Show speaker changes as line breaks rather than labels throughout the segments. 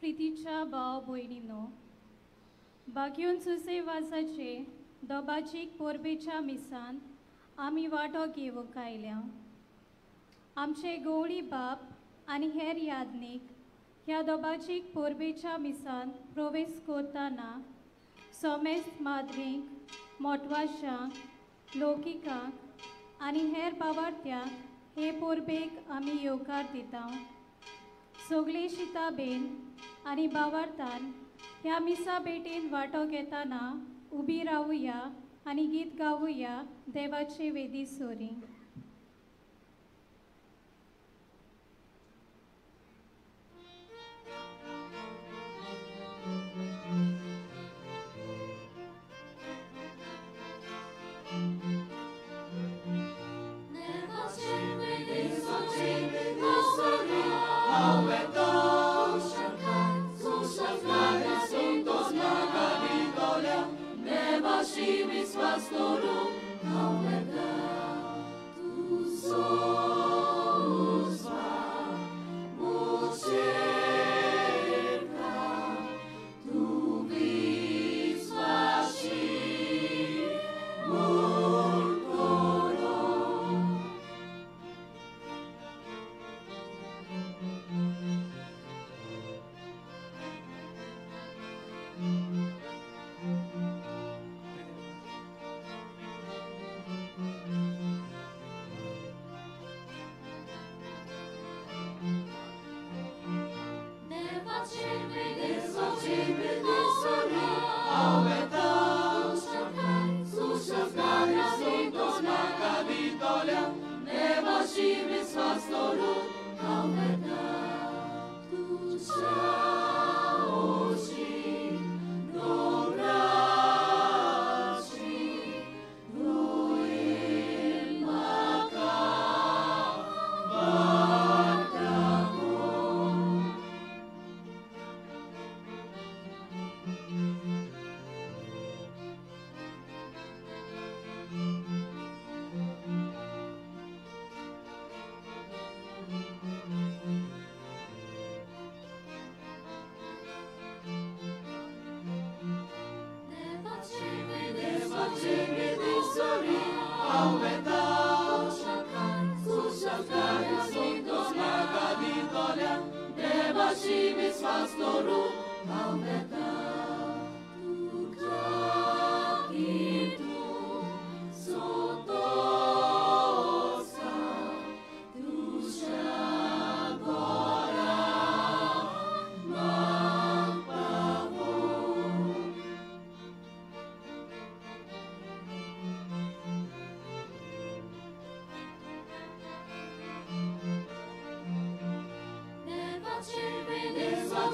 प्रितीच्या भाव भयणीनो बागयोन सुसेवासाचे दोबाचीक पोरबेच्या मिसान आमी वांटो घेवंक आयल्या. आमचे गवळी बाप आनी हेर यादनीक ह्या दोबाचीक पोरबेच्या मिसान प्रवेश करतना सोमेस्त माद्रींक मोटवाशांक लौकिकांक आनी हेर पावार्थ्यांक हे पोरबेक आमी येवकार दिता. सगळे शिताबेन आनी बावार्थान ह्या मिसा भेटीन वांटो घेतना उबी राहूया आनी गीत गावुया देवाचे वेदी सोरी.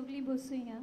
सगळीं बसूया.